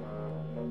ma men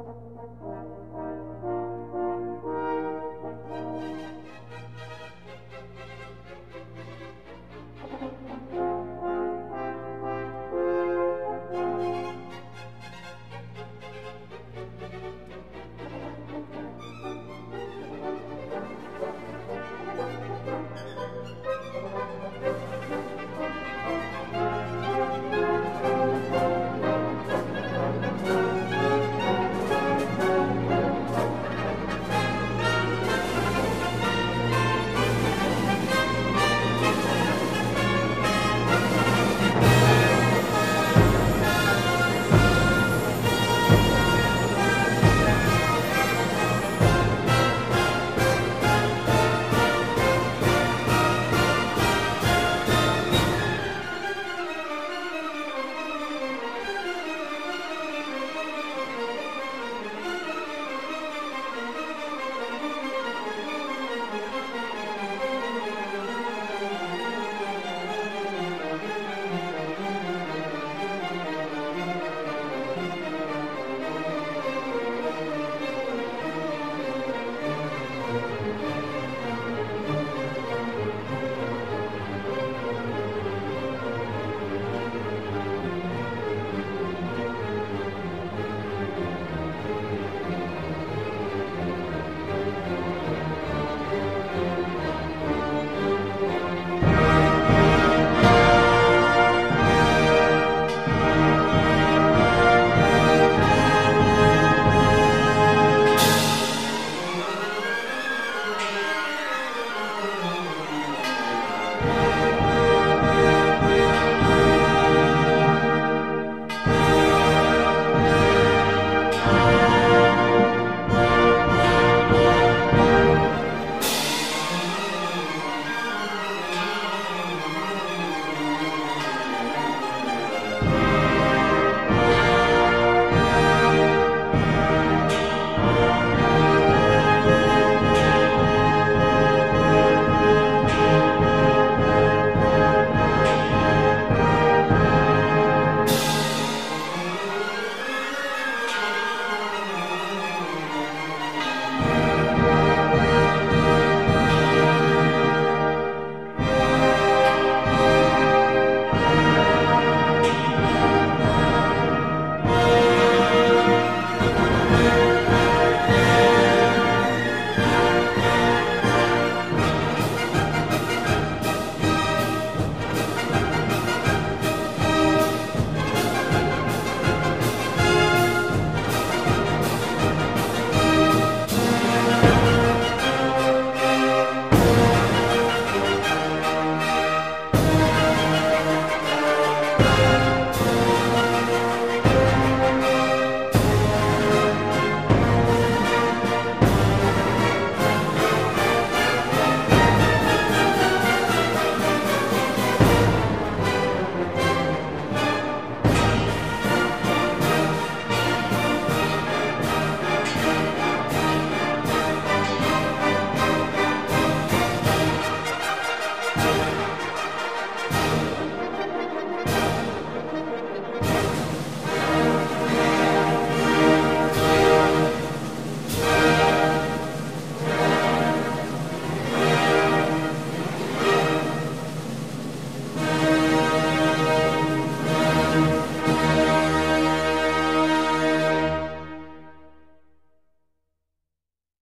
Thank you.